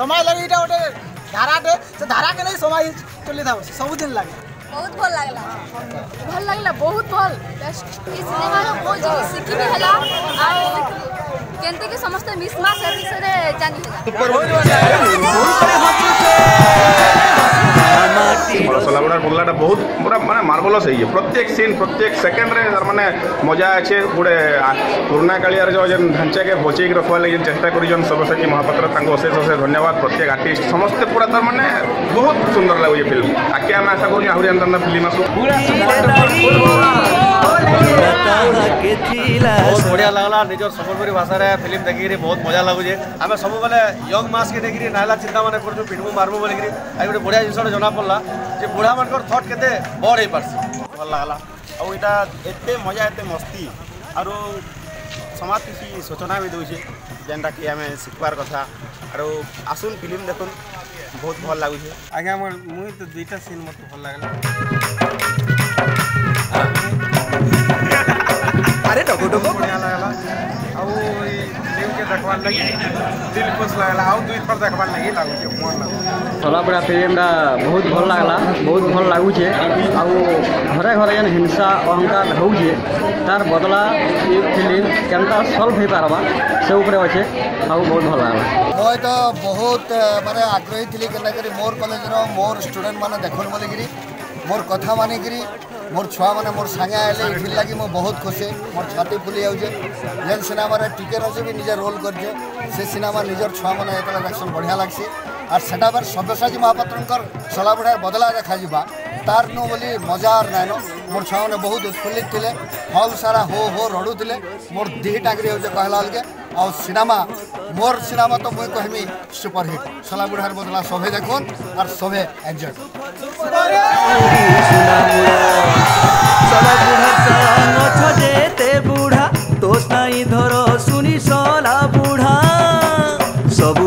সময় লাগে এটা গোটে ধারাটে সে ধারাকে নেই সময় চলে থাকো সবুদিন লাগে বহুত ভাল লাগলা ভাল লাগলা বহুত ভাল এই সিনেমা বহুত জিনিস শিখি বি হেলা আর কেনতে কি সমস্ত মিসমাস এ বিষয়ে জানি হেলা ତାର୍ ବଙ୍ଗଲାଟା ବହୁତ ପୁରା ମାନେ ମାର୍ବଲସ୍ ହେଇଛି ପ୍ରତ୍ୟେକ ସିନ୍ ପ୍ରତ୍ୟେକ ସେକେଣ୍ଡରେ ତାର୍ମାନେ ମଜା ଅଛେ ଗୋଟେ ପୁରୁଣାକାଳିଆର ଯେଉଁ ଯେନ୍ ଢାଞ୍ଚାକେ ବଚେଇକି ରଖବାର୍ ଲାଗି ଯେନ୍ ଚେଷ୍ଟା କରିଛନ୍ ସବ୍ୟସାଚୀ ମହାପାତ୍ର ତାଙ୍କୁ ଅଶେଷ ଅଶେଷ ଧନ୍ୟବାଦ ପ୍ରତ୍ୟେକ ଆର୍ଟିଷ୍ଟ ସମସ୍ତେ ପୁରା ତାର୍ମାନେ ବହୁତ ସୁନ୍ଦର ଲାଗୁଛି ଫିଲ୍ମ ଆଗ୍କେ ଆମେ ଆଶା କରୁଛୁ ଆହୁରି ଏନ୍ତା ଏନ୍ତା ଫିଲ୍ମ ଆସୁ ପୁରା ହେଲା ନିଜର ସମ୍ବଲପୁରୀ ଭାଷାରେ ଫିଲ୍ମ ଦେଖିକିରି ବହୁତ ମଜା ଲାଗୁଛେ ଆମେ ସବୁବେଳେ ୟଙ୍ଗ ମାସ୍କେ ଦେଖିକିରି ନାହେଲା ଚିନ୍ତାମାନେ କରୁଛୁ ପିଟବୁ ମାରବୁ ବୋଲିକିରି ଆଉ ଗୋଟେ ବଢ଼ିଆ ଜିନିଷଟେ ଜଣାପଡ଼ଲା ଯେ ବୁଢ଼ାମାନଙ୍କର ଥଟ୍ କେତେ ବଡ଼ ହେଇପାର୍ସି ଭଲ ଲାଗ୍ଲା ଆଉ ଇଟା ଏତେ ମଜା ଏତେ ମସ୍ତି ଆରୁ ସମାଜ କିଛି ସୂଚନା ବି ଦେଉଛେ ଯେନ୍ଟାକି ଆମେ ଶିଖିବାର କଥା ଆରୁ ଆସୁନ୍ ଫିଲ୍ମ ଦେଖୁନ୍ ବହୁତ ଭଲ ଲାଗୁଛେ ଆଜ୍ଞା ମୁଇଁ ତ ଦୁଇଟା ସିନ୍ ମୋତେ ଭଲ ଲାଗ୍ଲା ଆଉ ଏଇ ନ୍ୟୁଜ୍କେ ଦେଖ୍ବାର୍ ଲାଗି ଦିଲ୍ ଖୁସ୍ ଲାଗ୍ଲା ଆଉ ଦୁଇ ଦୁଇଥର ଦେଖ୍ବାର୍ ଲାଗି ଲାଗୁଛେ ମୋର୍ ଲାଗୁଛେ ଫିଲ୍ମଟା ବହୁତ ଭଲ ଲାଗ୍ଲା ବହୁତ ଭଲ ଲାଗୁଛେ ଆଉ ଘରେ ଘରେ ଯେନ୍ ହିଂସା ଅହଙ୍କାର ହେଉଛେ ତାର୍ ବଦଲା ଏ ଫିଲ୍ମ କେନ୍ତା ସଲ୍ଭ ହେଇପାର୍ବା ସେ ଉପରେ ଅଛେ ଆଉ ବହୁତ ଭଲ ଲାଗ୍ଲା ମୁଁ ତ ବହୁତ ମାନେ ଆଗ୍ରହୀ ଥିଲି କେନ୍ତାକରି ମୋର୍ କଲେଜର ମୋର ଷ୍ଟୁଡେଣ୍ଟମାନେ ଦେଖୁନ୍ ବୋଲିକିରି মোর কথা মানিকি মোর ছুয়া মানে মোর সাঙ্গে আইলে এটির লাগি মু বহুত খুশি মোর ছাতি ফুলি যাচ্ছে যেন সিনেমার টিকে রয়েছে বি নিজে রোল করছে সে সিনেমা নিজের ছুয়া মানে যেতবে দেখছেন বঢ়িয়া লাগছে আর সেটা বার সব্যসাচী মহাপাত্রঙ্কর সলাবুঢ়ার বদলা দেখা যা তার নু বলি মজার নাইন মোর ছুয়া মানে বহুত উৎফুল্লিত লে হল সারা হো হো রড়ুলে মোর দিহি টাঙ্গি হচ্ছে কহলা বেলকে আ সিনেমা মোর সিনেমা তো মুই কহমি সুপারহিট বুড়ার বদলা সবে দেখুন আর সবে এনজয়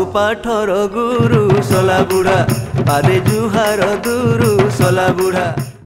ধর পাঠর গুরু সলা বুড়া পাদে জুহার দুরু সলা বুড়া